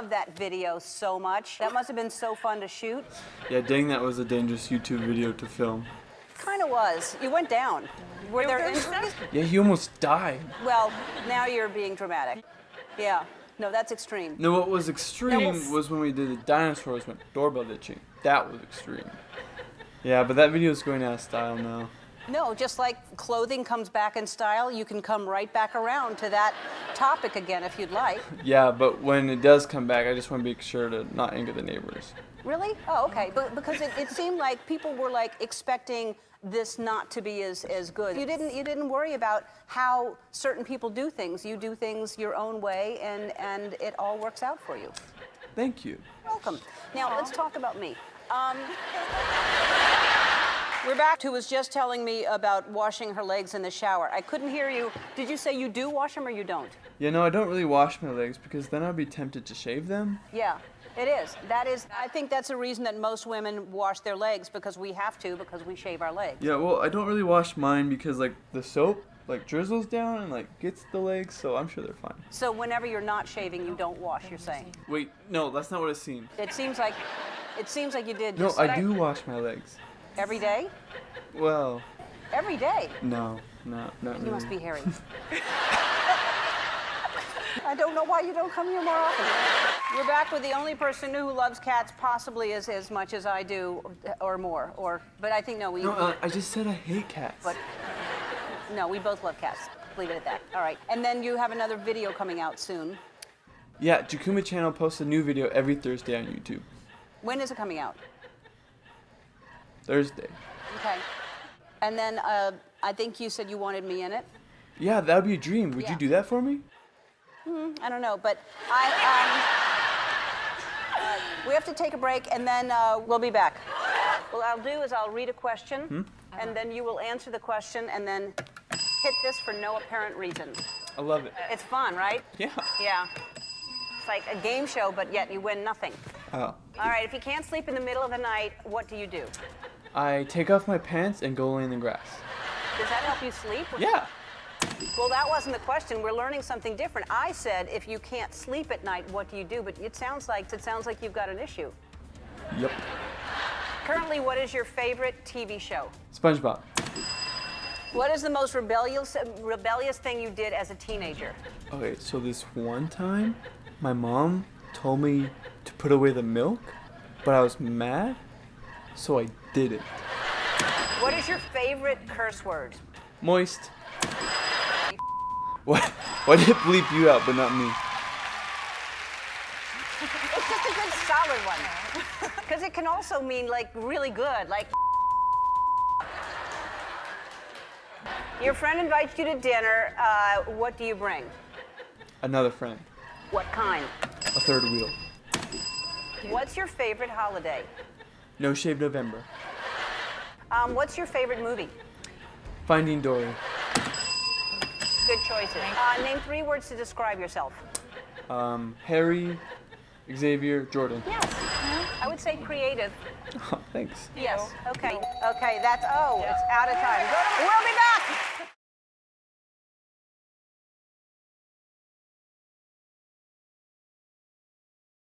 love that video so much. That must have been so fun to shoot. Yeah, dang, that was a dangerous YouTube video to film. Kind of was. You went down. Were there injuries? Yeah, he almost died. Well, now you're being dramatic. Yeah. No, that's extreme. No, what was extreme was- was when we did the dinosaurs went doorbell itching. That was extreme. Yeah, but that video is going out of style now. No, just like clothing comes back in style, you can come right back around to that topic again if you'd like. Yeah, but when it does come back, I just want to be sure to not anger the neighbors. Really? Oh, okay. But because it, it seemed like people were like expecting this not to be as, as good. You didn't you didn't worry about how certain people do things. You do things your own way and, and it all works out for you. Thank you. Welcome. Now let's talk about me. Um, we're back to was just telling me about washing her legs in the shower. I couldn't hear you. Did you say you do wash them or you don't? Yeah, no, I don't really wash my legs because then I'd be tempted to shave them. Yeah, it is. That is. I think that's a reason that most women wash their legs because we have to because we shave our legs. Yeah, well, I don't really wash mine because like the soap like drizzles down and like gets the legs, so I'm sure they're fine. So whenever you're not shaving, you don't wash. You're saying. Wait, no, that's not what it seems. It seems like, it seems like you did. No, just I do wash my legs. Every day. Well, Every day. no, no, not really. You must be hairy. I don't know why you don't come here more often. We're back with the only person who loves cats possibly as, as much as I do, or more. Or, but I think no, we. No, uh, I just said I hate cats. But no, we both love cats. Leave it at that. All right. And then you have another video coming out soon. Yeah, Jucuma Channel posts a new video every Thursday on YouTube. When is it coming out? Thursday. Okay. And then uh, I think you said you wanted me in it. Yeah, that would be a dream. Would Yeah. you do that for me? I don't know, but I. Um, uh, we have to take a break, and then uh, we'll be back. What I'll do is I'll read a question, and then you will answer the question, and then hit this for no apparent reason. I love it. It's fun, right? Yeah. Yeah. It's like a game show, but yet you win nothing. Oh. All right. If you can't sleep in the middle of the night, what do you do? I take off my pants and go lay in the grass. Does that help you sleep? Yeah. Well, that wasn't the question. We're learning something different. I said, if you can't sleep at night, what do you do? But it sounds like it sounds like you've got an issue. Yep. Currently, what is your favorite TV show? SpongeBob. What is the most rebellious rebellious thing you did as a teenager? Okay, so this one time, my mom told me to put away the milk, but I was mad, so I did it. What is your favorite curse word? Moist. What? Why did it bleep you out, but not me? It's just a good solid one. Because it can also mean like really good, like. Your friend invites you to dinner. Uh, what do you bring? Another friend. What kind? A third wheel. What's your favorite holiday? No Shave November. Um, what's your favorite movie? Finding Dory. Good choices. Uh, name three words to describe yourself. Um, Harry, Xavier, Jordan. Yes. I would say creative. Oh, thanks. Yes. Okay. Okay. That's oh, it's out of time. Go- We'll be back.